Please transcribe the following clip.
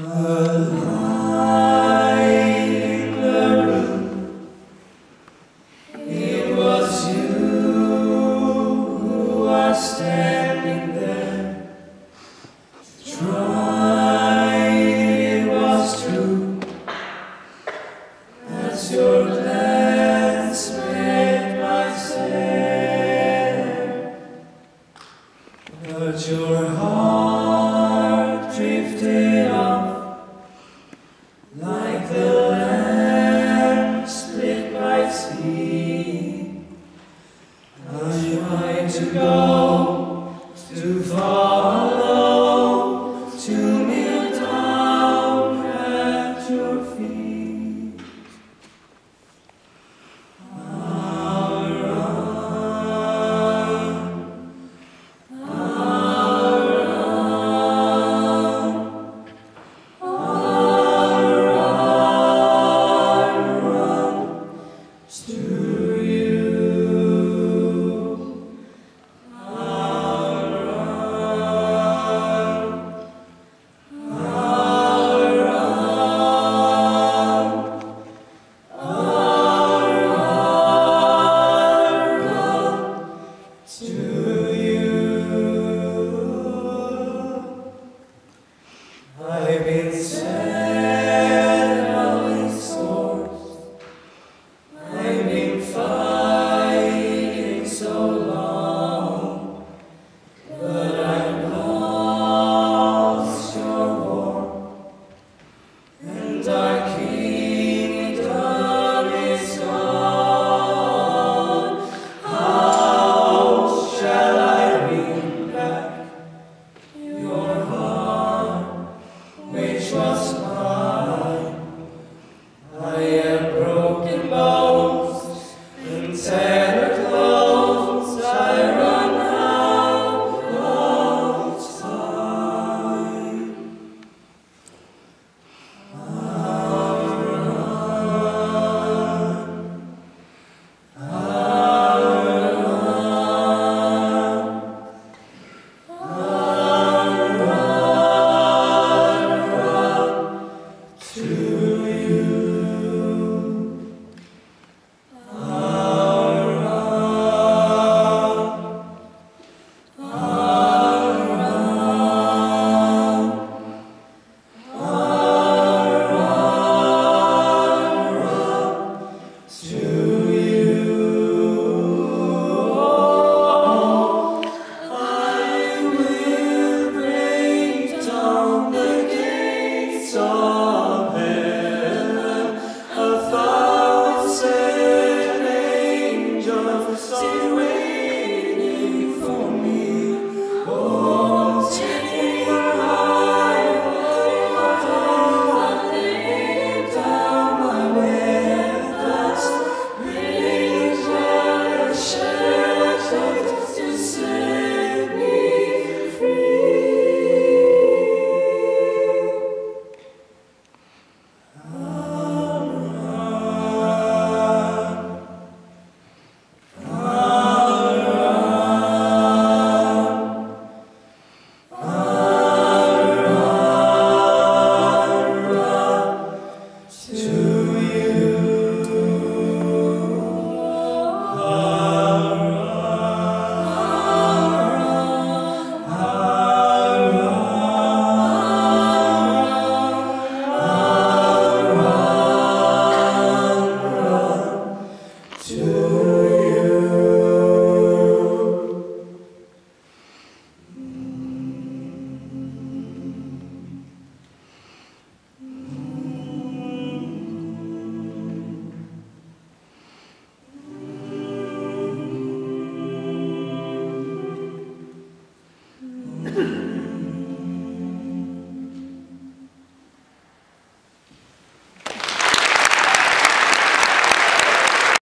It was you who was standing there. God. you. away.